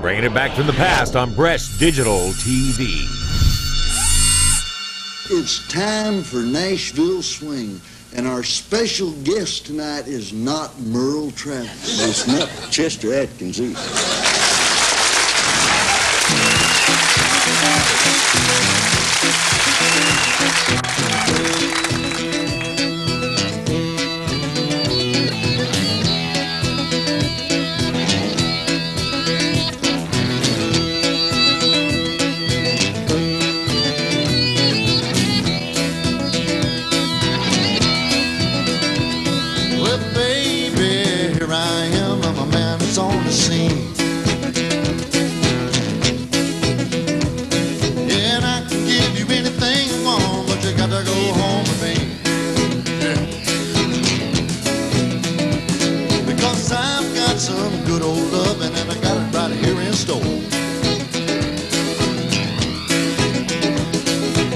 Bringing it back from the past on Bresh Digital TV. It's time for Nashville Swing, and our special guest tonight is not Merle Travis. It's not Chester Atkins either. Store.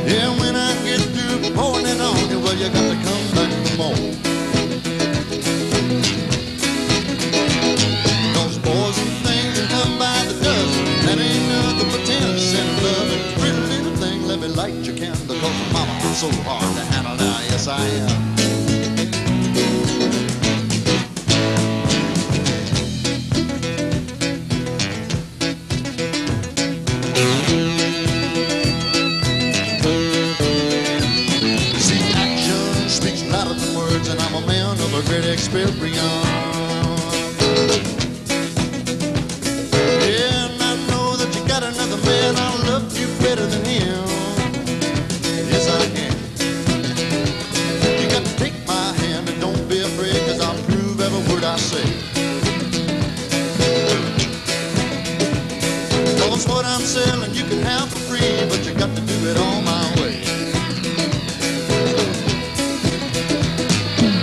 Yeah, when I get through pouring it on you, well, you got to come back for more. Those boys and things that come by the dozen. That ain't nothing but ten cent love. And pretty little thing, let me light your candle. Cause mama, I'm so hard to handle now. Yes, I am. See, action speaks louder than words, and I'm a man of a great experience. I'm selling you can have for free, but you got to do it all my way.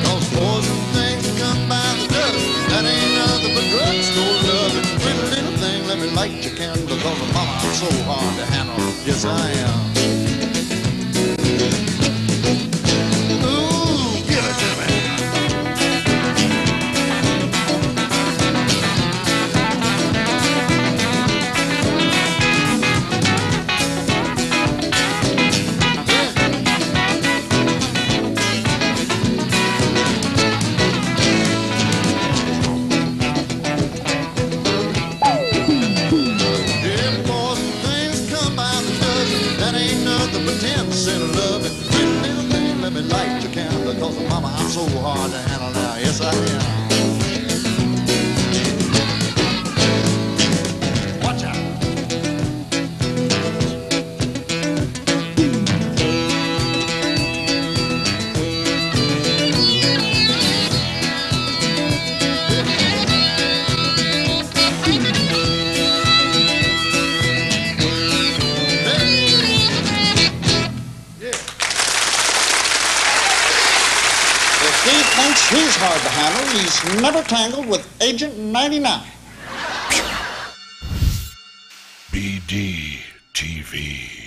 Those boys and things come by the dozen. That ain't nothing but drugstore love. It's a little thing. Let me light your candle, cause mama, I'm so hard to handle. Yes, I am. That ain't nothing but ten cent love. And pretty little thing, let me light your candle, cause mama, I'm so hard to handle now. Yes, I am. Thinks he's hard to handle, he's never tangled with Agent 99. BD TV.